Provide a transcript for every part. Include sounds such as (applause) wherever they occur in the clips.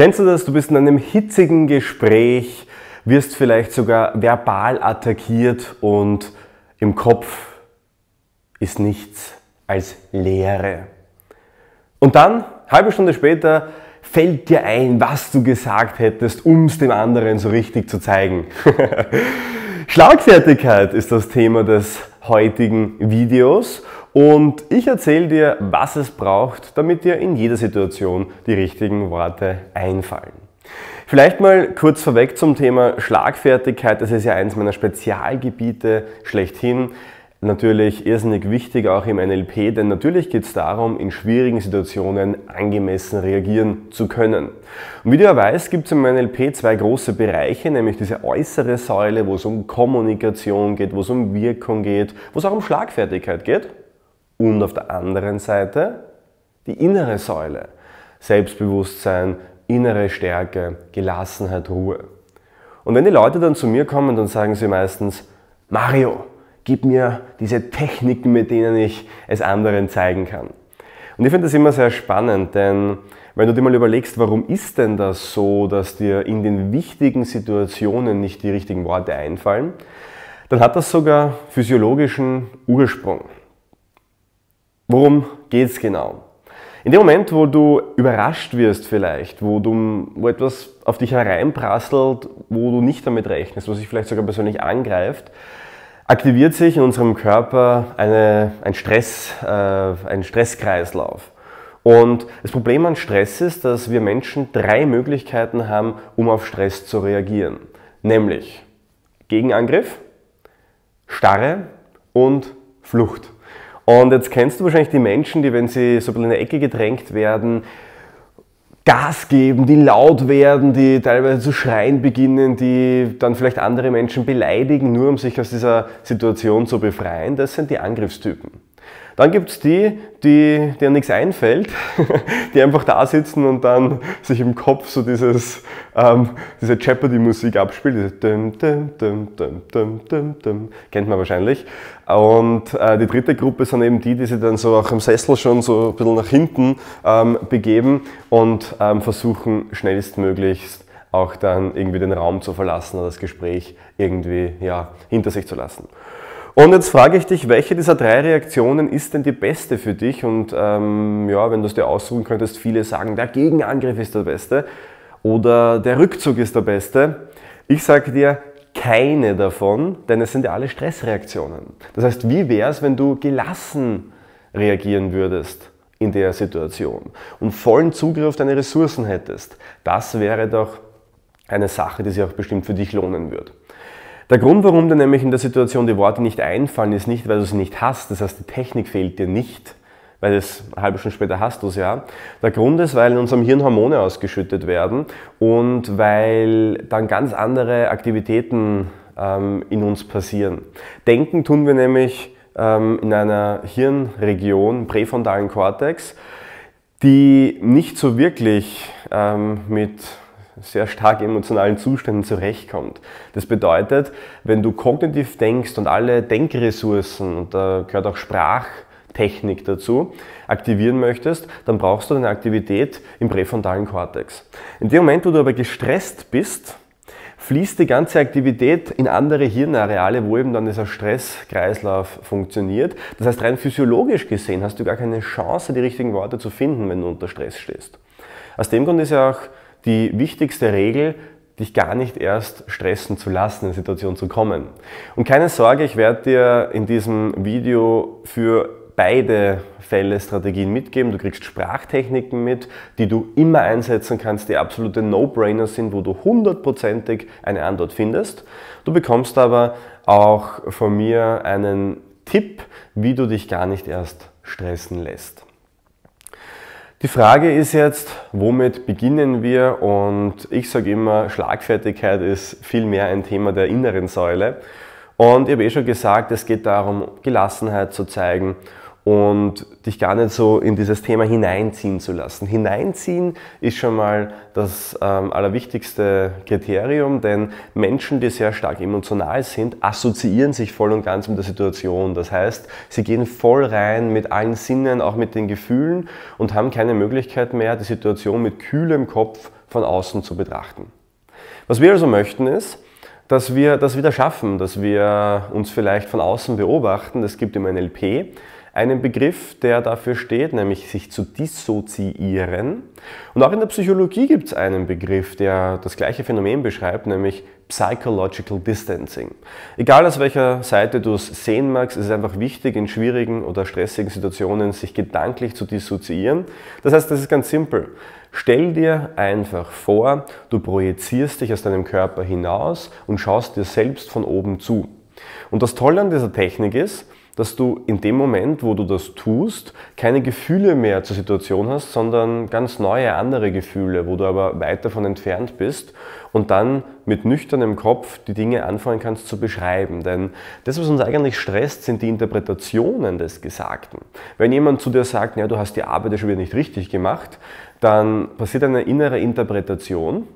Kennst du das? Du bist in einem hitzigen Gespräch, wirst vielleicht sogar verbal attackiert und im Kopf ist nichts als Leere. Und dann, halbe Stunde später, fällt dir ein, was du gesagt hättest, um es dem anderen so richtig zu zeigen. (laughs) Schlagfertigkeit ist das Thema des heutigen Videos und ich erzähle dir, was es braucht, damit dir in jeder Situation die richtigen Worte einfallen. Vielleicht mal kurz vorweg zum Thema Schlagfertigkeit. Das ist ja eins meiner Spezialgebiete schlechthin natürlich irrsinnig wichtig auch im NLP, denn natürlich geht es darum, in schwierigen Situationen angemessen reagieren zu können. Und wie du ja weißt, gibt es im NLP zwei große Bereiche, nämlich diese äußere Säule, wo es um Kommunikation geht, wo es um Wirkung geht, wo es auch um Schlagfertigkeit geht. Und auf der anderen Seite die innere Säule, Selbstbewusstsein, innere Stärke, Gelassenheit, Ruhe. Und wenn die Leute dann zu mir kommen, dann sagen sie meistens, Mario, gib mir diese Techniken, mit denen ich es anderen zeigen kann. Und ich finde das immer sehr spannend, denn wenn du dir mal überlegst, warum ist denn das so, dass dir in den wichtigen Situationen nicht die richtigen Worte einfallen, dann hat das sogar physiologischen Ursprung. Worum geht es genau? In dem Moment, wo du überrascht wirst vielleicht, wo, du, wo etwas auf dich hereinprasselt, wo du nicht damit rechnest, was dich vielleicht sogar persönlich angreift, aktiviert sich in unserem Körper eine, ein, Stress, äh, ein Stresskreislauf. Und das Problem an Stress ist, dass wir Menschen drei Möglichkeiten haben, um auf Stress zu reagieren. Nämlich Gegenangriff, Starre und Flucht. Und jetzt kennst du wahrscheinlich die Menschen, die, wenn sie so ein bisschen in eine Ecke gedrängt werden, Gas geben, die laut werden, die teilweise zu schreien beginnen, die dann vielleicht andere Menschen beleidigen, nur um sich aus dieser Situation zu befreien. Das sind die Angriffstypen. Dann gibt es die, die, denen nichts einfällt, (laughs) die einfach da sitzen und dann sich im Kopf so dieses, ähm, diese Jeopardy-Musik abspielt. Diese dum, dum, dum, dum, dum, dum, dum, kennt man wahrscheinlich. Und äh, die dritte Gruppe sind eben die, die sich dann so auch im Sessel schon so ein bisschen nach hinten ähm, begeben und ähm, versuchen schnellstmöglichst auch dann irgendwie den Raum zu verlassen oder das Gespräch irgendwie ja, hinter sich zu lassen. Und jetzt frage ich dich, welche dieser drei Reaktionen ist denn die beste für dich? Und ähm, ja, wenn du es dir aussuchen könntest, viele sagen, der Gegenangriff ist der beste oder der Rückzug ist der beste. Ich sage dir, keine davon, denn es sind ja alle Stressreaktionen. Das heißt, wie wäre es, wenn du gelassen reagieren würdest in der Situation und vollen Zugriff auf deine Ressourcen hättest? Das wäre doch eine Sache, die sich auch bestimmt für dich lohnen würde. Der Grund, warum dir nämlich in der Situation die Worte nicht einfallen, ist nicht, weil du sie nicht hast. Das heißt, die Technik fehlt dir nicht, weil es eine halbe Stunde später hast du es ja. Der Grund ist, weil in unserem Hirn Hormone ausgeschüttet werden und weil dann ganz andere Aktivitäten ähm, in uns passieren. Denken tun wir nämlich ähm, in einer Hirnregion, präfrontalen Kortex, die nicht so wirklich ähm, mit sehr stark emotionalen Zuständen zurechtkommt. Das bedeutet, wenn du kognitiv denkst und alle Denkressourcen, und da gehört auch Sprachtechnik dazu, aktivieren möchtest, dann brauchst du eine Aktivität im präfrontalen Kortex. In dem Moment, wo du aber gestresst bist, fließt die ganze Aktivität in andere Hirnareale, wo eben dann dieser Stresskreislauf funktioniert. Das heißt, rein physiologisch gesehen hast du gar keine Chance, die richtigen Worte zu finden, wenn du unter Stress stehst. Aus dem Grund ist ja auch die wichtigste Regel, dich gar nicht erst stressen zu lassen, in Situation zu kommen. Und keine Sorge, ich werde dir in diesem Video für beide Fälle Strategien mitgeben. Du kriegst Sprachtechniken mit, die du immer einsetzen kannst, die absolute No-Brainer sind, wo du hundertprozentig eine Antwort findest. Du bekommst aber auch von mir einen Tipp, wie du dich gar nicht erst stressen lässt. Die Frage ist jetzt, womit beginnen wir? Und ich sage immer, Schlagfertigkeit ist viel mehr ein Thema der inneren Säule. Und ich habe eh schon gesagt, es geht darum, Gelassenheit zu zeigen und dich gar nicht so in dieses Thema hineinziehen zu lassen. Hineinziehen ist schon mal das ähm, allerwichtigste Kriterium, denn Menschen, die sehr stark emotional sind, assoziieren sich voll und ganz mit der Situation. Das heißt, sie gehen voll rein mit allen Sinnen, auch mit den Gefühlen und haben keine Möglichkeit mehr, die Situation mit kühlem Kopf von außen zu betrachten. Was wir also möchten ist, dass wir das wieder schaffen, dass wir uns vielleicht von außen beobachten. Es gibt im NLP einen Begriff, der dafür steht, nämlich sich zu dissoziieren. Und auch in der Psychologie gibt es einen Begriff, der das gleiche Phänomen beschreibt, nämlich Psychological Distancing. Egal aus welcher Seite du es sehen magst, ist es einfach wichtig, in schwierigen oder stressigen Situationen sich gedanklich zu dissoziieren. Das heißt, das ist ganz simpel. Stell dir einfach vor, du projizierst dich aus deinem Körper hinaus und schaust dir selbst von oben zu. Und das Tolle an dieser Technik ist, dass du in dem Moment, wo du das tust, keine Gefühle mehr zur Situation hast, sondern ganz neue andere Gefühle, wo du aber weit davon entfernt bist und dann mit nüchternem Kopf die Dinge anfangen kannst zu beschreiben. Denn das, was uns eigentlich stresst, sind die Interpretationen des Gesagten. Wenn jemand zu dir sagt, ja, du hast die Arbeit ja schon wieder nicht richtig gemacht, dann passiert eine innere Interpretation,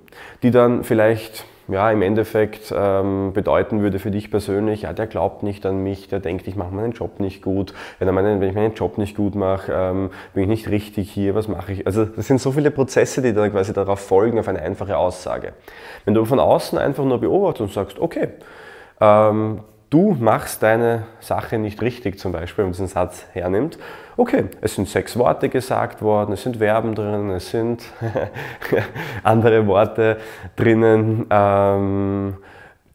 die dann vielleicht ja, im Endeffekt ähm, bedeuten würde für dich persönlich, ja, der glaubt nicht an mich, der denkt, ich mache meinen Job nicht gut. Wenn, er meinen, wenn ich meinen Job nicht gut mache, ähm, bin ich nicht richtig hier, was mache ich? Also das sind so viele Prozesse, die dann quasi darauf folgen, auf eine einfache Aussage. Wenn du von außen einfach nur beobachtest und sagst, okay, ähm, du machst deine Sache nicht richtig, zum Beispiel, wenn man diesen Satz hernimmt. Okay, es sind sechs Worte gesagt worden, es sind Verben drin, es sind (laughs) andere Worte drinnen. Ähm,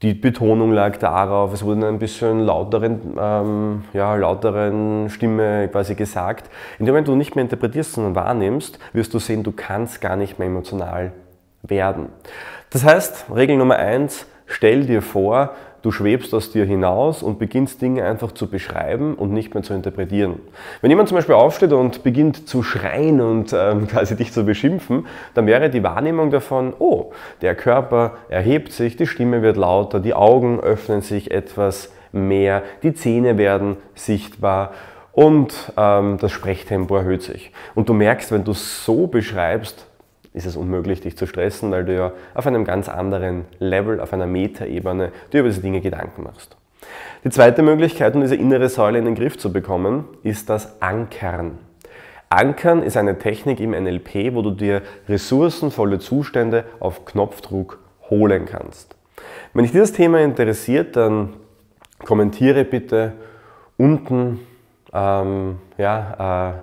die Betonung lag darauf, es wurde in ein bisschen lauteren, ähm, ja, lauteren Stimme quasi gesagt. In dem Moment, wo du nicht mehr interpretierst, sondern wahrnimmst, wirst du sehen, du kannst gar nicht mehr emotional werden. Das heißt, Regel Nummer eins, stell dir vor, du schwebst aus dir hinaus und beginnst Dinge einfach zu beschreiben und nicht mehr zu interpretieren. Wenn jemand zum Beispiel aufsteht und beginnt zu schreien und ähm, (laughs) quasi dich zu beschimpfen, dann wäre die Wahrnehmung davon, oh, der Körper erhebt sich, die Stimme wird lauter, die Augen öffnen sich etwas mehr, die Zähne werden sichtbar und ähm, das Sprechtempo erhöht sich. Und du merkst, wenn du so beschreibst, ist es unmöglich, dich zu stressen, weil du ja auf einem ganz anderen Level, auf einer Metaebene dir über diese Dinge Gedanken machst. Die zweite Möglichkeit, um diese innere Säule in den Griff zu bekommen, ist das Ankern. Ankern ist eine Technik im NLP, wo du dir ressourcenvolle Zustände auf Knopfdruck holen kannst. Wenn dich dieses Thema interessiert, dann kommentiere bitte unten ähm, ja,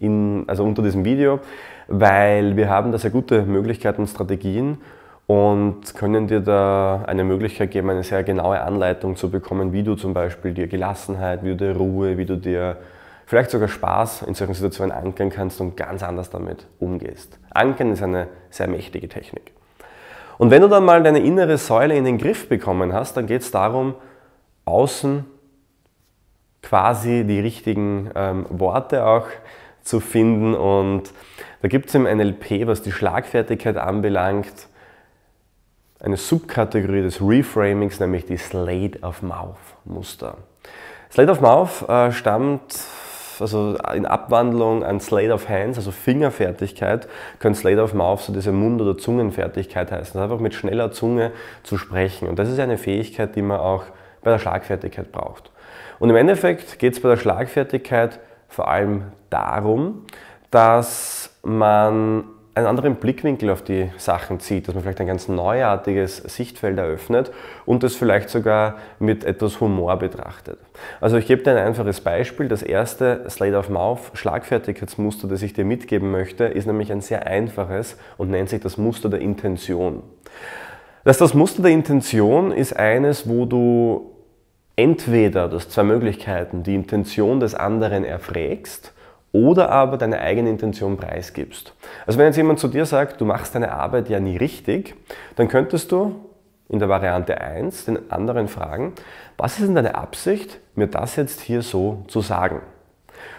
äh, in, also unter diesem Video weil wir haben da sehr gute Möglichkeiten und Strategien und können dir da eine Möglichkeit geben, eine sehr genaue Anleitung zu bekommen, wie du zum Beispiel dir Gelassenheit, wie du dir Ruhe, wie du dir vielleicht sogar Spaß in solchen Situationen ankern kannst und ganz anders damit umgehst. Ankern ist eine sehr mächtige Technik. Und wenn du dann mal deine innere Säule in den Griff bekommen hast, dann geht es darum, außen quasi die richtigen ähm, Worte auch zu finden und da gibt es im NLP, was die Schlagfertigkeit anbelangt, eine Subkategorie des Reframings, nämlich die Slate of Mouth Muster. Slate of Mouth äh, stammt also in Abwandlung an Slate of Hands, also Fingerfertigkeit, könnte Slate of Mouth so diese Mund- oder Zungenfertigkeit heißen. Einfach mit schneller Zunge zu sprechen. Und das ist eine Fähigkeit, die man auch bei der Schlagfertigkeit braucht. Und im Endeffekt geht es bei der Schlagfertigkeit vor allem darum, dass man einen anderen Blickwinkel auf die Sachen zieht, dass man vielleicht ein ganz neuartiges Sichtfeld eröffnet und das vielleicht sogar mit etwas Humor betrachtet. Also ich gebe dir ein einfaches Beispiel. Das erste Slate of Mouth Schlagfertigkeitsmuster, das ich dir mitgeben möchte, ist nämlich ein sehr einfaches und nennt sich das Muster der Intention. Das, das Muster der Intention ist eines, wo du entweder, das zwei Möglichkeiten, die Intention des anderen erfrägst oder aber deine eigene Intention preisgibst. Also wenn jetzt jemand zu dir sagt, du machst deine Arbeit ja nie richtig, dann könntest du in der Variante 1 den anderen fragen, was ist denn deine Absicht, mir das jetzt hier so zu sagen?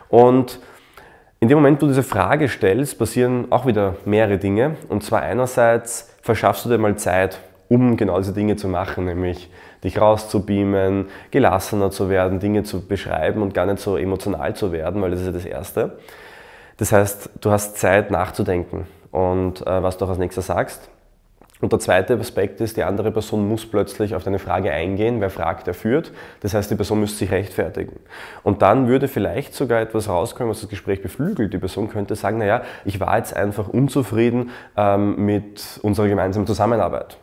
Und in dem Moment, wo du diese Frage stellst, passieren auch wieder mehrere Dinge. Und zwar einerseits verschaffst du dir mal Zeit, um genau diese Dinge zu machen, nämlich dich rauszubeamen, gelassener zu werden, Dinge zu beschreiben und gar nicht so emotional zu werden, weil das ist ja das Erste. Das heißt, du hast Zeit nachzudenken und äh, was du auch als nächstes sagst. Und der zweite Aspekt ist, die andere Person muss plötzlich auf deine Frage eingehen. Wer fragt, der führt. Das heißt, die Person müsste sich rechtfertigen. Und dann würde vielleicht sogar etwas rauskommen, was das Gespräch beflügelt. Die Person könnte sagen, naja, ich war jetzt einfach unzufrieden ähm, mit unserer gemeinsamen Zusammenarbeit.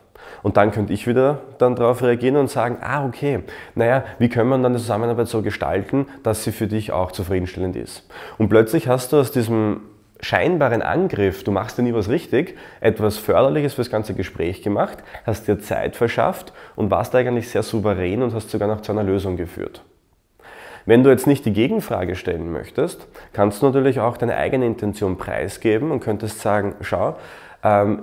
Und dann könnte ich wieder dann darauf reagieren und sagen, ah, okay, naja, wie können wir dann die Zusammenarbeit so gestalten, dass sie für dich auch zufriedenstellend ist? Und plötzlich hast du aus diesem scheinbaren Angriff, du machst ja nie was richtig, etwas Förderliches fürs ganze Gespräch gemacht, hast dir Zeit verschafft und warst eigentlich sehr souverän und hast sogar noch zu einer Lösung geführt. Wenn du jetzt nicht die Gegenfrage stellen möchtest, kannst du natürlich auch deine eigene Intention preisgeben und könntest sagen, schau,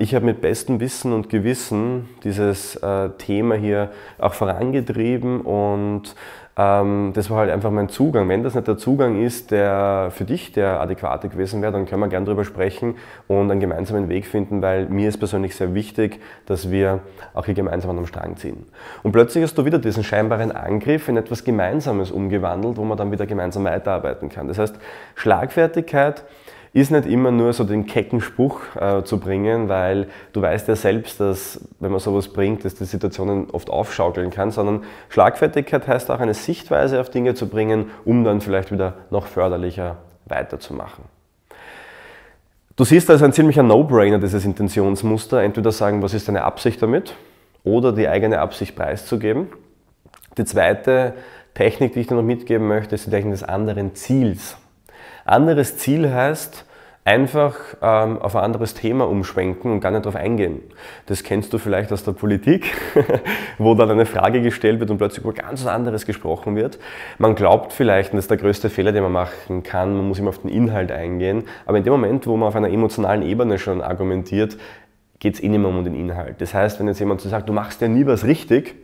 ich habe mit bestem Wissen und Gewissen dieses äh, Thema hier auch vorangetrieben und ähm, das war halt einfach mein Zugang. Wenn das nicht der Zugang ist, der für dich der adäquate gewesen wäre, dann können wir gerne darüber sprechen und einen gemeinsamen Weg finden, weil mir ist persönlich sehr wichtig, dass wir auch hier gemeinsam an einem Strang ziehen. Und plötzlich hast du wieder diesen scheinbaren Angriff in etwas Gemeinsames umgewandelt, wo man dann wieder gemeinsam weiterarbeiten kann. Das heißt, Schlagfertigkeit ist nicht immer nur so den kecken Spruch äh, zu bringen, weil du weißt ja selbst, dass wenn man sowas bringt, dass die Situationen oft aufschaukeln kann, sondern Schlagfertigkeit heißt auch eine Sichtweise auf Dinge zu bringen, um dann vielleicht wieder noch förderlicher weiterzumachen. Du siehst also ein ziemlicher No-Brainer, dieses Intentionsmuster. Entweder sagen, was ist deine Absicht damit, oder die eigene Absicht preiszugeben. Die zweite Technik, die ich dir noch mitgeben möchte, ist die Technik des anderen Ziels. Anderes Ziel heißt, einfach ähm, auf ein anderes Thema umschwenken und gar nicht darauf eingehen. Das kennst du vielleicht aus der Politik, (laughs) wo dann eine Frage gestellt wird und plötzlich über ganz was anderes gesprochen wird. Man glaubt vielleicht, und das ist der größte Fehler, den man machen kann, man muss immer auf den Inhalt eingehen, aber in dem Moment, wo man auf einer emotionalen Ebene schon argumentiert, geht es eh mehr um den Inhalt. Das heißt, wenn jetzt jemand so sagt, du machst ja nie was richtig,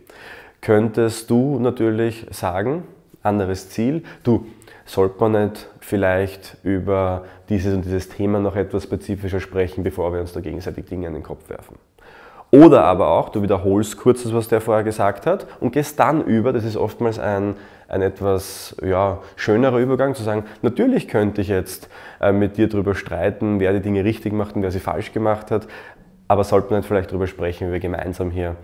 könntest du natürlich sagen, anderes Ziel, du, sollte man nicht vielleicht über dieses und dieses Thema noch etwas spezifischer sprechen, bevor wir uns da gegenseitig Dinge in den Kopf werfen. Oder aber auch, du wiederholst kurz das, was der vorher gesagt hat und gehst dann über, das ist oftmals ein, ein etwas ja, schönerer Übergang, zu sagen, natürlich könnte ich jetzt äh, mit dir darüber streiten, wer die Dinge richtig macht und wer sie falsch gemacht hat, aber sollte man nicht vielleicht darüber sprechen, wie wir gemeinsam hier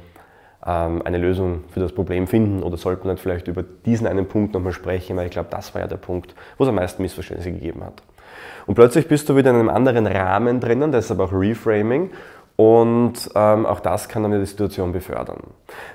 eine Lösung für das Problem finden oder sollte man nicht vielleicht über diesen einen Punkt nochmal sprechen, weil ich glaube, das war ja der Punkt, wo es am meisten Missverständnisse gegeben hat. Und plötzlich bist du wieder in einem anderen Rahmen drinnen, deshalb auch Reframing und ähm, auch das kann dann die Situation befördern.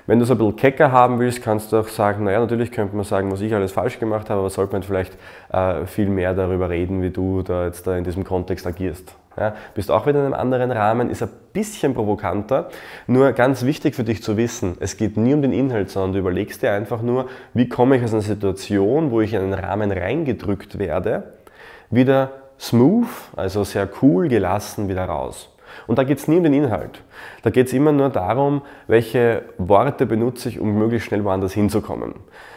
Wenn du es ein bisschen kecker haben willst, kannst du auch sagen, naja, natürlich könnte man sagen, was ich alles falsch gemacht habe, aber sollte man vielleicht äh, viel mehr darüber reden, wie du da jetzt da in diesem Kontext agierst. Ja, bist auch wieder in einem anderen Rahmen, ist ein bisschen provokanter. Nur ganz wichtig für dich zu wissen, es geht nie um den Inhalt, sondern du überlegst dir einfach nur, wie komme ich aus einer Situation, wo ich in einen Rahmen reingedrückt werde, wieder smooth, also sehr cool, gelassen wieder raus. Und da geht es nie um den Inhalt. Da geht es immer nur darum, welche Worte benutze ich, um möglichst schnell woanders hinzukommen.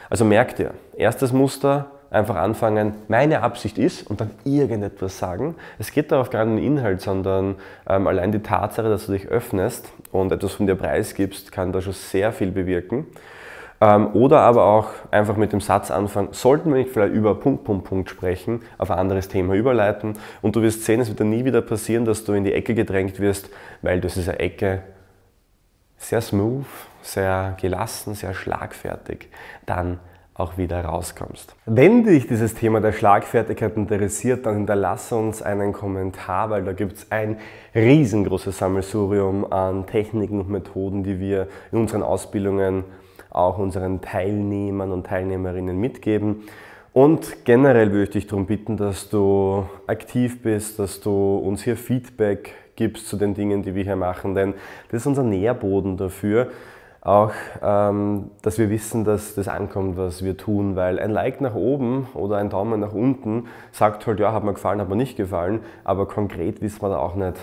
Also merk dir, erstes Muster, einfach anfangen, meine Absicht ist und dann irgendetwas sagen. Es geht darauf gar nicht um den Inhalt, sondern ähm, allein die Tatsache, dass du dich öffnest und etwas von dir preisgibst, kann da schon sehr viel bewirken. Ähm, oder aber auch einfach mit dem Satz anfangen, sollten wir nicht vielleicht über Punkt, Punkt, Punkt sprechen, auf ein anderes Thema überleiten und du wirst sehen, es wird dann nie wieder passieren, dass du in die Ecke gedrängt wirst, weil du aus dieser Ecke sehr smooth, sehr gelassen, sehr schlagfertig dann auch wieder rauskommst. Wenn dich dieses Thema der Schlagfertigkeit interessiert, dann hinterlasse uns einen Kommentar, weil da gibt es ein riesengroßes Sammelsurium an Techniken und Methoden, die wir in unseren Ausbildungen auch unseren Teilnehmern und Teilnehmerinnen mitgeben. Und generell würde ich dich darum bitten, dass du aktiv bist, dass du uns hier Feedback gibst zu den Dingen, die wir hier machen, denn das ist unser Nährboden dafür, auch, ähm, dass wir wissen, dass das ankommt, was wir tun, weil ein Like nach oben oder ein Daumen nach unten sagt halt, ja, hat mir gefallen, hat mir nicht gefallen, aber konkret wissen wir da auch nicht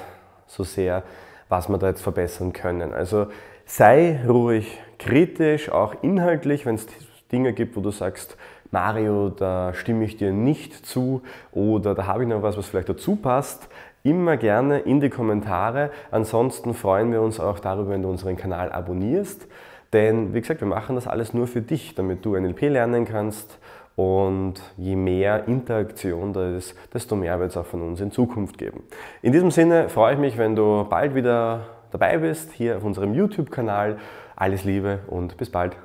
so sehr, was wir da jetzt verbessern können. Also sei ruhig kritisch, auch inhaltlich, wenn es Dinge gibt, wo du sagst, Mario, da stimme ich dir nicht zu oder da habe ich noch was, was vielleicht dazu passt. Immer gerne in die Kommentare. Ansonsten freuen wir uns auch darüber, wenn du unseren Kanal abonnierst. Denn wie gesagt, wir machen das alles nur für dich, damit du NLP lernen kannst. Und je mehr Interaktion da ist, desto mehr wird es auch von uns in Zukunft geben. In diesem Sinne freue ich mich, wenn du bald wieder dabei bist hier auf unserem YouTube-Kanal. Alles Liebe und bis bald.